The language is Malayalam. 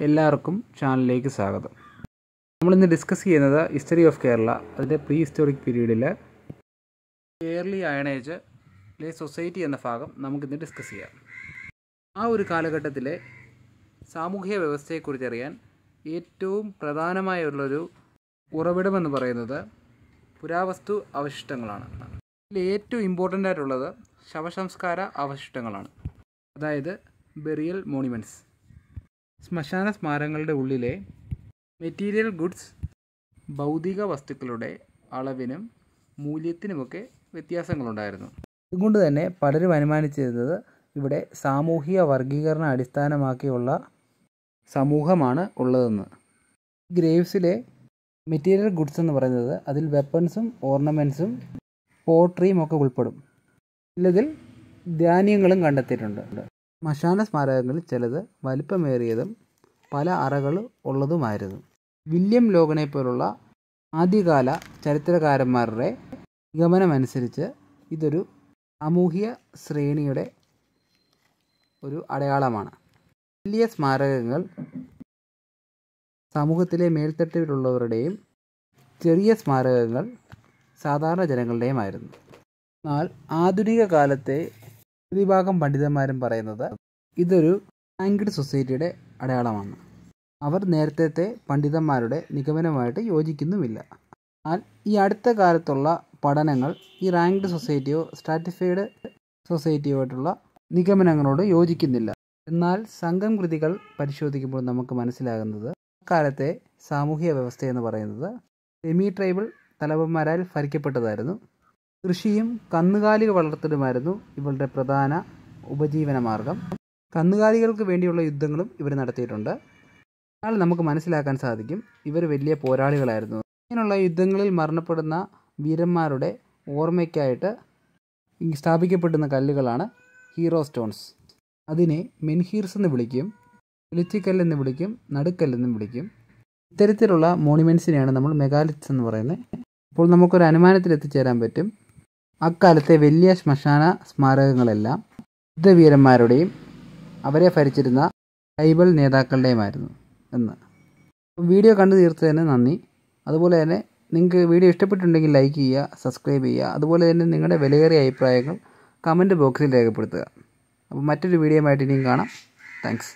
എല്ലാവർക്കും ചാനലിലേക്ക് സ്വാഗതം. നമ്മളിന്ന് ഡിസ്കസ് ചെയ്യുന്നത് ഹിസ്റ്ററി ഓഫ് കേരള അതിന്റെ പ്രീ ഹിസ്റ്റോറിക് പീരീഡിൽ കേരളി അയണേജിലെ സൊസൈറ്റി എന്ന ഭാഗം നമുക്കിന്ന് ഡിസ്കസ് ചെയ്യാം. ആ ഒരു കാലഘട്ടത്തിലെ സാമൂഹിക വ്യവസ്ഥയെക്കുറിച്ച് അറിയാൻ ഏറ്റവും പ്രധാനമായുള്ളൊരു ഉറവിടമെന്ന് പറയുന്നത് പുരാവസ്തു അവശിഷ്ടങ്ങളാണ്. ഇതിൽ ഏറ്റവും ഇമ്പോർട്ടന്റ് ആയിട്ടുള്ളത് ശവസംസ്കാര അവശിഷ്ടങ്ങളാണ്. അതായത് ബെറിയൽ മോണിമെന്റ്സ് ശ്മശാന സ്മാരങ്ങളുടെ ഉള്ളിലെ മെറ്റീരിയൽ ഗുഡ്സ് ഭൗതിക വസ്തുക്കളുടെ അളവിനും മൂല്യത്തിനുമൊക്കെ വ്യത്യാസങ്ങളുണ്ടായിരുന്നു. അതുകൊണ്ട് തന്നെ പലരും അനുമാനിച്ചിരുന്നത് ഇവിടെ സാമൂഹിക വർഗീകരണ അടിസ്ഥാനമാക്കിയുള്ള സമൂഹമാണ് ഉള്ളതെന്ന്. ഗ്രേവ്സിലെ മെറ്റീരിയൽ ഗുഡ്സ് എന്ന് പറയുന്നത് അതിൽ വെപ്പൺസും ഓർണമെന്റ്സും പോട്രിയും ഒക്കെ ഉൾപ്പെടും. ഇതിൽ ധാന്യങ്ങളും കണ്ടെത്തിയിട്ടുണ്ട്. ശ്മശാന സ്മാരകങ്ങളിൽ ചിലത് വലിപ്പമേറിയതും പല അറകൾ ഉള്ളതുമായിരുന്നു. വില്യം ലോഗനെ പോലുള്ള ആദ്യകാല ചരിത്രകാരന്മാരുടെ നിഗമനമനുസരിച്ച് ഇതൊരു സാമൂഹ്യ ശ്രേണിയുടെ ഒരു അടയാളമാണ്. വലിയ സ്മാരകങ്ങൾ സമൂഹത്തിലെ മേൽത്തട്ടിലുള്ളവരുടെയും ചെറിയ സ്മാരകങ്ങൾ സാധാരണ ജനങ്ങളുടെയുമായിരുന്നു. എന്നാൽ ആധുനിക കാലത്തെ ഭൂരിഭാഗം പണ്ഡിതന്മാരും പറയുന്നത് ഇതൊരു ആങ്കിഡ് സൊസൈറ്റിയുടെ അടയാളമാണ്. അവർ നേരത്തെ പണ്ഡിതന്മാരുടെ നിഗമനമായിട്ട് യോജിക്കുന്നുമില്ല. എന്നാൽ ഈ അടുത്ത കാലത്തുള്ള പഠനങ്ങൾ ഈ റാങ്ക്ഡ് സൊസൈറ്റിയോ സ്ട്രാറ്റിഫൈഡ് സൊസൈറ്റിയോ ആയിട്ടുള്ള നിഗമനങ്ങളോട് യോജിക്കുന്നില്ല. എന്നാൽ സംഘം കൃതികൾ പരിശോധിക്കുമ്പോൾ നമുക്ക് മനസ്സിലാകുന്നത് അക്കാലത്തെ സാമൂഹിക വ്യവസ്ഥ എന്ന് പറയുന്നത് സെമി ട്രൈബൽ തലവന്മാരാൽ ഭരിക്കപ്പെട്ടതായിരുന്നു. കൃഷിയും കന്നുകാലിക വളർത്തലുമായിരുന്നു ഇവളുടെ പ്രധാന ഉപജീവന മാർഗം കന്നുകാലികൾക്ക് വേണ്ടിയുള്ള യുദ്ധങ്ങളും ഇവർ നടത്തിയിട്ടുണ്ട്. എന്നാൽ നമുക്ക് മനസ്സിലാക്കാൻ സാധിക്കും ഇവർ വലിയ പോരാളികളായിരുന്നു. ഇങ്ങനെയുള്ള യുദ്ധങ്ങളിൽ മരണപ്പെടുന്ന വീരന്മാരുടെ ഓർമ്മയ്ക്കായിട്ട് സ്ഥാപിക്കപ്പെടുന്ന കല്ലുകളാണ് ഹീറോ സ്റ്റോൺസ്. അതിനെ മെൻഹീർസ് എന്ന് വിളിക്കും വെളിച്ചിക്കല്ലെന്ന് വിളിക്കും നടുക്കല്ലെന്നും വിളിക്കും. ഇത്തരത്തിലുള്ള മോണുമെൻസിനെയാണ് നമ്മൾ മെഗാലിറ്റ്സ് എന്ന് പറയുന്നത്. അപ്പോൾ നമുക്കൊരു അനുമാനത്തിൽ എത്തിച്ചേരാൻ പറ്റും അക്കാലത്തെ വലിയ ശ്മശാന സ്മാരകങ്ങളെല്ലാം യുദ്ധവീരന്മാരുടെയും അവരെ ഭരിച്ചിരുന്ന ട്രൈബൽ നേതാക്കളുടെയുമായിരുന്നു എന്ന്. വീഡിയോ കണ്ടു തീർത്തതിന് നന്ദി. അതുപോലെ തന്നെ നിങ്ങൾക്ക് വീഡിയോ ഇഷ്ടപ്പെട്ടിട്ടുണ്ടെങ്കിൽ ലൈക്ക് ചെയ്യുക സബ്സ്ക്രൈബ് ചെയ്യുക. അതുപോലെ തന്നെ നിങ്ങളുടെ വിലയേറിയ അഭിപ്രായങ്ങൾ കമന്റ് ബോക്സിൽ രേഖപ്പെടുത്തുക. അപ്പോൾ മറ്റൊരു വീഡിയോ ആയിട്ട് ഇനിയും കാണാം. താങ്ക്സ്